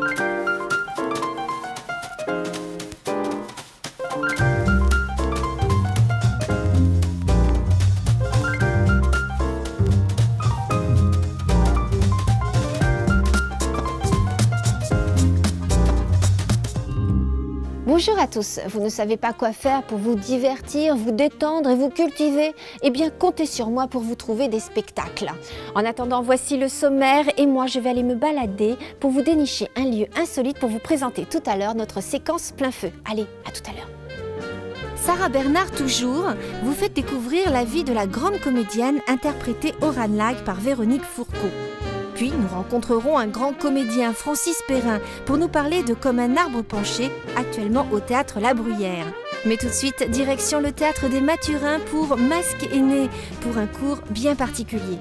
you Bonjour à tous, vous ne savez pas quoi faire pour vous divertir, vous détendre et vous cultiver? Eh bien comptez sur moi pour vous trouver des spectacles. En attendant, voici le sommaire et moi je vais aller me balader pour vous dénicher un lieu insolite pour vous présenter tout à l'heure notre séquence plein feu. Allez, à tout à l'heure. Sarah Bernard toujours vous fait découvrir la vie de la grande comédienne interprétée au Ranlag par Véronique Fourcault. Puis nous rencontrerons un grand comédien, Francis Perrin, pour nous parler de Comme un arbre penché, actuellement au théâtre La Bruyère. Mais tout de suite, direction le théâtre des Mathurins pour Masque aîné, pour un cours bien particulier.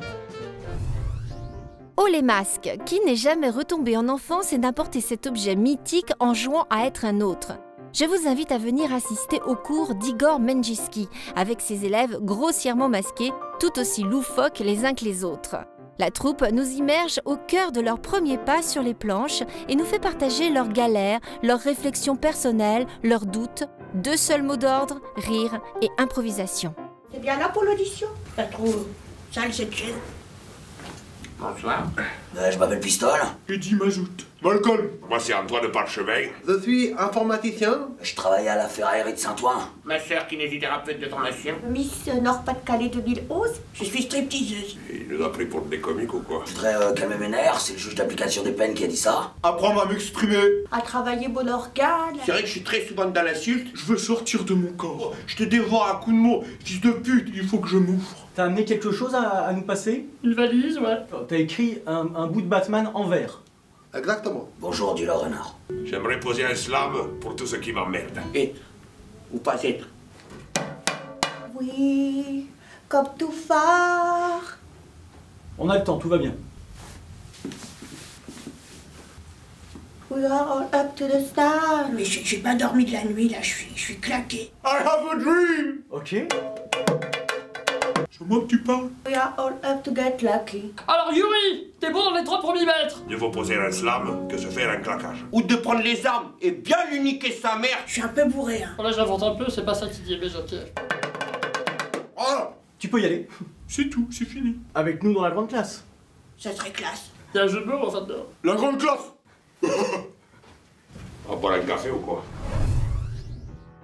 Oh les masques, qui n'est jamais retombé en enfance et d'apporter cet objet mythique en jouant à être un autre? Je vous invite à venir assister au cours d'Igor Menjiski avec ses élèves grossièrement masqués, tout aussi loufoques les uns que les autres. La troupe nous immerge au cœur de leurs premiers pas sur les planches et nous fait partager leurs galères, leurs réflexions personnelles, leurs doutes. Deux seuls mots d'ordre, rire et improvisation. C'est bien là pour l'audition? Pas trop sale cette chaise. Bonsoir. Euh, je m'appelle Pistole. Eddie Mazout? Malcolm? Moi, c'est Antoine Parchemin. Je suis informaticien. Je travaille à la ferraillerie de Saint-Ouen. Ma sœur, kinésithérapeute de formation. Miss Nord-Pas-de-Calais 2011. Je suis stripteaseuse. Il nous a pris pour des comiques ou quoi? Je voudrais euh, calmer mes nerfs, c'est le juge d'application des peines qui a dit ça. Apprendre à m'exprimer. À travailler mon organe. C'est vrai que je suis très souvent dans l'insulte. Je veux sortir de mon corps. Je te dévore à coups de mots. Fils de pute, il faut que je m'ouvre. T'as amené quelque chose à, à nous passer? Une valise, ouais. T'as écrit un, un bout de Batman en vert. Exactement. Bonjour, dit le renard. J'aimerais poser un slam pour tout ce qui m'emmerde. Être. Ou pas être. Oui, comme tout phare. On a le temps, tout va bien. We are all up to the stars. Mais j'ai j'ai pas dormi de la nuit là, je suis, je suis claqué. I have a dream. Ok. C'est moi que tu parles We are all up to get lucky. Alors Yuri, t'es bon dans les trois premiers mètres Mieux vaut poser un slam que se faire un claquage. Ou de prendre les armes et bien lui niquer sa mère. Je suis un peu bourré, hein. Voilà, j'invente un peu, c'est pas ça qui dit, mais ok. Voilà. Tu peux y aller. C'est tout, c'est fini. Avec nous dans la grande classe. Ça serait classe. Y'a un jeu de mots en fait dedans. La grande classe. On va boire un café ou quoi?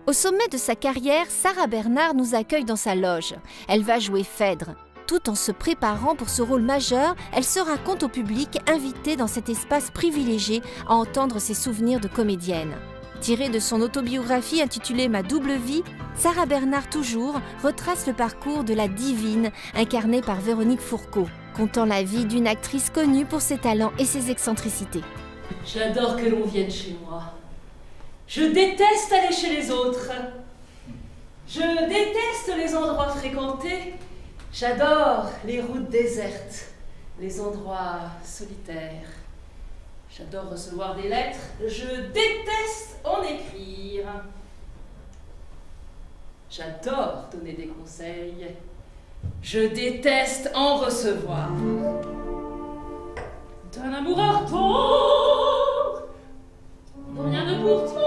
Au sommet de sa carrière, Sarah Bernard nous accueille dans sa loge. Elle va jouer Phèdre. Tout en se préparant pour ce rôle majeur, elle se raconte au public invité dans cet espace privilégié à entendre ses souvenirs de comédienne. Tirée de son autobiographie intitulée Ma double vie, Sarah Bernard toujours retrace le parcours de la divine incarnée par Véronique Fourcault, contant la vie d'une actrice connue pour ses talents et ses excentricités. J'adore que l'on vienne chez moi. Je déteste aller chez les autres. Je déteste les endroits fréquentés. J'adore les routes désertes, les endroits solitaires. J'adore recevoir des lettres. Je déteste en écrire. J'adore donner des conseils. Je déteste en recevoir. D'un amour ardent, rien ne pourtant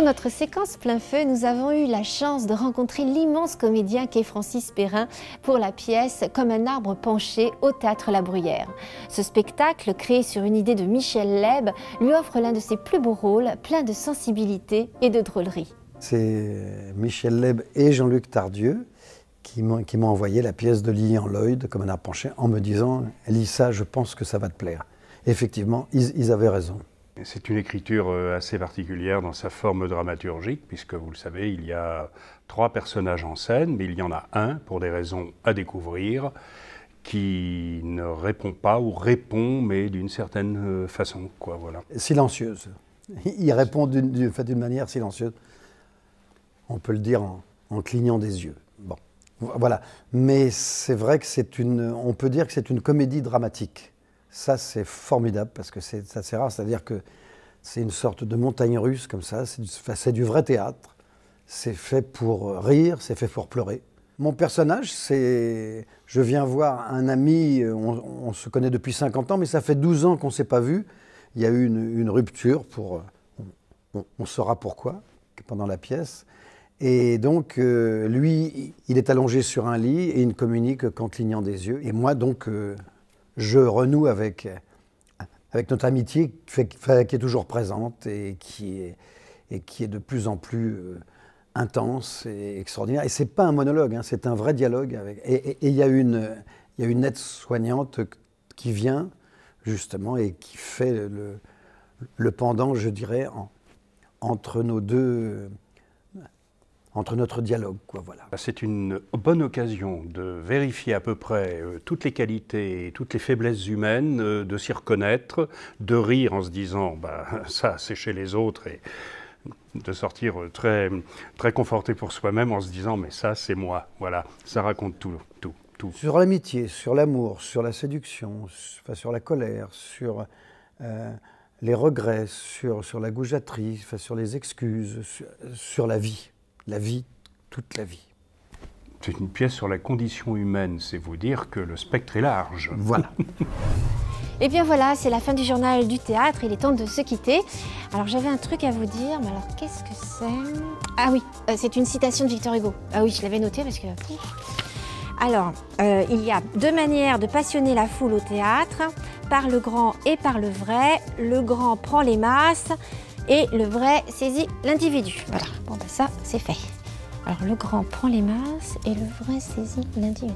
Pour notre séquence plein feu, nous avons eu la chance de rencontrer l'immense comédien qu'est Francis Perrin pour la pièce Comme un arbre penché au théâtre La Bruyère. Ce spectacle, créé sur une idée de Michel Leb, lui offre l'un de ses plus beaux rôles, plein de sensibilité et de drôlerie. C'est Michel Leb et Jean-Luc Tardieu qui m'ont envoyé la pièce de Lilian Lloyd, Comme un arbre penché, en me disant Elissa, je pense que ça va te plaire. Effectivement, ils avaient raison. C'est une écriture euh, assez particulière dans sa forme dramaturgique, puisque vous le savez, il y a trois personnages en scène, mais il y en a un, pour des raisons à découvrir, qui ne répond pas ou répond, mais d'une certaine euh, façon. Quoi, voilà. Silencieuse. Il répond d'une manière silencieuse. On peut le dire en, en clignant des yeux. Bon, voilà. Mais c'est vrai que c'est une. On peut dire que c'est une comédie dramatique. Ça, c'est formidable parce que c'est assez rare. C'est-à-dire que c'est une sorte de montagne russe comme ça. C'est du, vrai théâtre. C'est fait pour rire, c'est fait pour pleurer. Mon personnage, c'est. Je viens voir un ami, on, se connaît depuis 50 ans, mais ça fait 12 ans qu'on ne s'est pas vu. Il y a eu une, rupture pour. On, saura pourquoi pendant la pièce. Et donc, euh, lui, il est allongé sur un lit et il ne communique qu'en clignant des yeux. Et moi, donc, euh, je renoue avec, avec notre amitié qui, est toujours présente et qui est, et qui est de plus en plus euh, intense et extraordinaire. Et ce n'est pas un monologue, hein, c'est un vrai dialogue. Avec, et il y a une, une aide-soignante qui vient justement et qui fait le, le pendant, je dirais, entre nos deux entre notre dialogue. Quoi, voilà. C'est une bonne occasion de vérifier à peu près euh, toutes les qualités et toutes les faiblesses humaines, euh, de s'y reconnaître, de rire en se disant bah, ça c'est chez les autres et de sortir très, très conforté pour soi-même en se disant mais ça c'est moi. Voilà, ça raconte tout. tout, tout. Sur l'amitié, sur l'amour, sur la séduction, sur, sur la colère, sur... Euh, les regrets, sur, sur la goujaterie, sur les excuses, sur la vie la vie, toute la vie. C'est une pièce sur la condition humaine, c'est vous dire que le spectre est large. Voilà. Et eh bien voilà, c'est la fin du journal du théâtre, il est temps de se quitter. Alors j'avais un truc à vous dire, mais alors qu'est-ce que c'est? Ah oui, euh, c'est une citation de Victor Hugo. Ah oui, je l'avais noté parce que... Alors, euh, il y a deux manières de passionner la foule au théâtre, par le grand et par le vrai. Le grand prend les masses, et le vrai saisit l'individu. Voilà, bon ben ça c'est fait. Alors le grand prend les masses et le vrai saisit l'individu.